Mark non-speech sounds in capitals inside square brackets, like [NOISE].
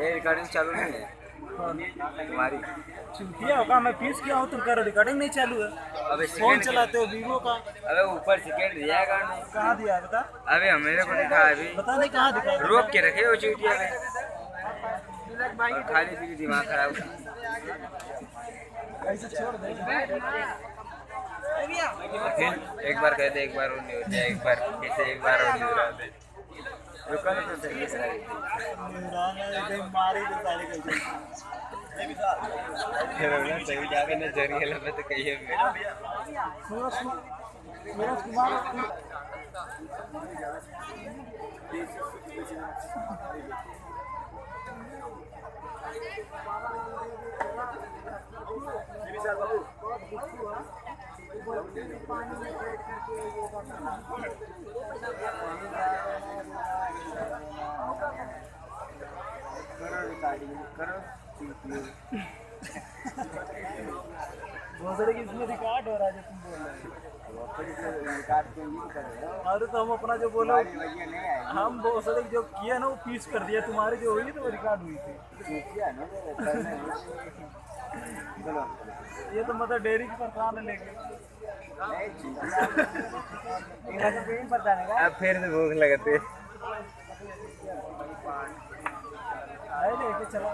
ये रिकॉर्डिंग चालू नहीं है। तुम्हारी। किया होगा मैं पीस किया हूँ तुमका रिकॉर्डिंग नहीं चालू है। अबे फ़ोन चलाते हो वीवो का। अबे ऊपर सेकंड दिया है गाने। कहाँ दिया है बता। अबे मेरे को दिखा अभी। पता नहीं कहाँ दिखा रोक के रखे हो चूतिया में खाली पी के दिमाग खराब ऐसे छोड़ दे। फिर एक बार कहते एक बार और नहीं होता एक बार कैसे एक बार नहीं है इमरान है ज़रिए लगे तो कहिए मेरा [LAUGHS] सूरज सारे इसमें रिकॉर्ड हो रहा है जो तुम बोल रहे हो। अरे तो हम अपना जो बोलो हम की जो किया ना वो पीस कर दिया। तुम्हारी जो हुई तो वो रिकॉर्ड हुई थी। चलो। ये तो मतलब डेयरी की लेके। तो पता नहीं अब फिर से भूख लगती है। लेके चला।